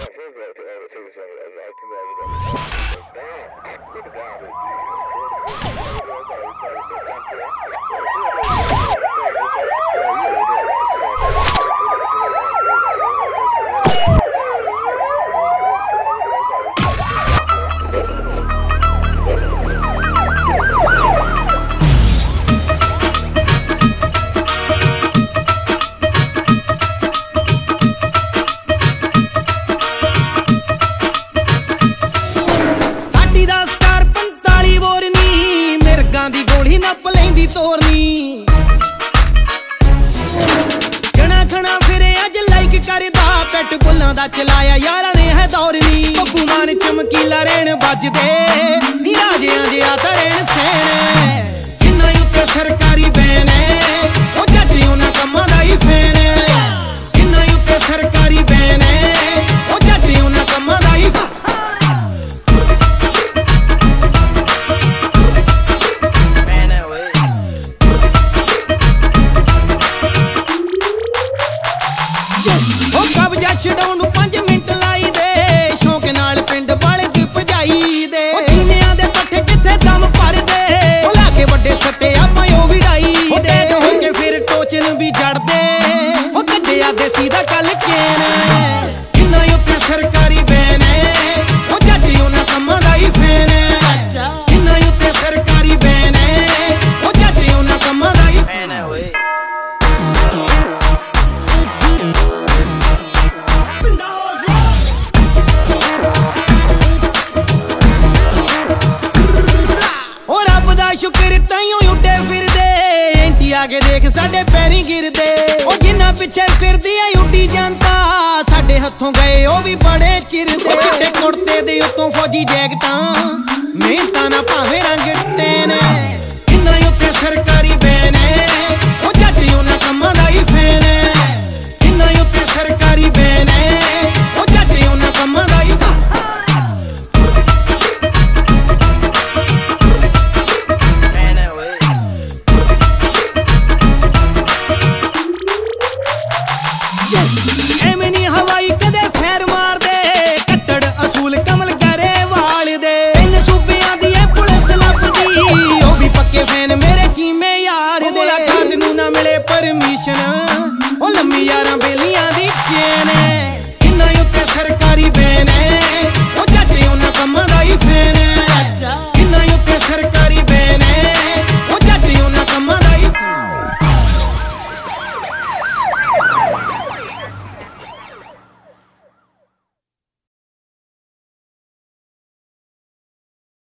Thank you. ਟੱਪ ਲੈਂਦੀ ਤੋਰਨੀ। ਖਣਾ ਖਣਾ ਫਿਰੇ, ਅੱਜ ਲਾਈਕ ਕਰਦਾ। ਪੈਟ ਬੁੱਲਾਂ ਦਾ ਚਲਾਇਆ, ਯਾਰਾਂ ਨੇ ਹੈ ਤੋਰਨੀ ਨਹੀਂ ਬੱਬੂ ਮਾਨ ਚਮਕੀਲਾ ਰਹਿਣ ਵੱਜਦੇ। You don't ਜਾ ਕੇ ਦੇਖ, ਸਾਡੇ ਪੈਰੀ ਗਿਰਦੇ। ਉਹ ਜਿੰਨਾ ਪਿੱਛੇ ਫਿਰਦੀ ਐ ਉੱਡੀ ਜਾਂਦਾ। ਸਾਡੇ ਹੱਥੋਂ ਗਏ, ਉਹ ਵੀ ਬੜੇ ਚਿਰਦੇ ਕੁੜਤੇ ਦੇ ਉੱਤੋਂ ਫੌਜੀ ਜੈਕਟਾਂ। ਮਿਹਨਤ